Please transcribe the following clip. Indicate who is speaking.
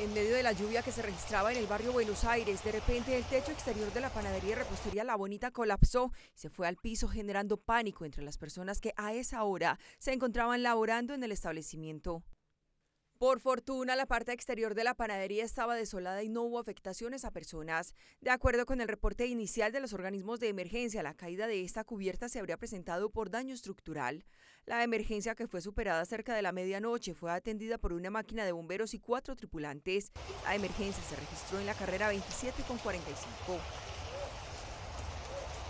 Speaker 1: En medio de la lluvia que se registraba en el barrio Buenos Aires, de repente el techo exterior de la panadería y repostería La Bonita colapsó y se fue al piso generando pánico entre las personas que a esa hora se encontraban laborando en el establecimiento. Por fortuna, la parte exterior de la panadería estaba desolada y no hubo afectaciones a personas. De acuerdo con el reporte inicial de los organismos de emergencia, la caída de esta cubierta se habría presentado por daño estructural. La emergencia, que fue superada cerca de la medianoche, fue atendida por una máquina de bomberos y cuatro tripulantes. La emergencia se registró en la carrera 27 con 45.